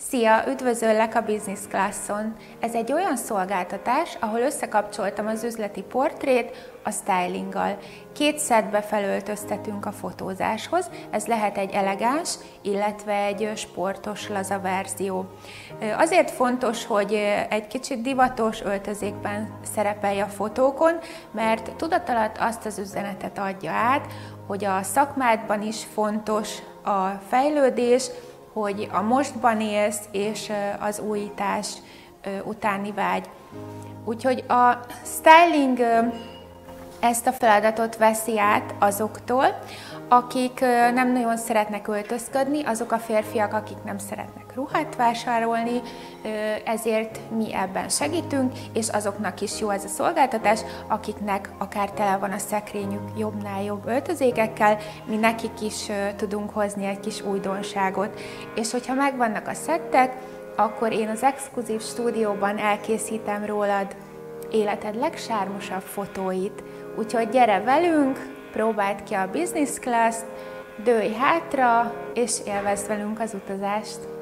Szia, üdvözöllek a Business Classon! Ez egy olyan szolgáltatás, ahol összekapcsoltam az üzleti portrét a stylinggal. Két szedbe felöltöztetünk a fotózáshoz, ez lehet egy elegáns, illetve egy sportos, laza verzió. Azért fontos, hogy egy kicsit divatos öltözékben szerepelj a fotókon, mert tudatalatt azt az üzenetet adja át, hogy a szakmádban is fontos a fejlődés, hogy a mostban élsz, és az újítás utáni vágy. Úgyhogy a styling ezt a feladatot veszi át azoktól, akik nem nagyon szeretnek öltözködni, azok a férfiak, akik nem szeretnek ruhát vásárolni, ezért mi ebben segítünk, és azoknak is jó ez a szolgáltatás, akiknek akár tele van a szekrényük jobbnál jobb öltözékekkel, mi nekik is tudunk hozni egy kis újdonságot. És hogyha megvannak a szettek, akkor én az exkluzív stúdióban elkészítem rólad életed legsármosabb fotóit. Úgyhogy gyere velünk, próbáld ki a business class-t, hátra, és élvezd velünk az utazást!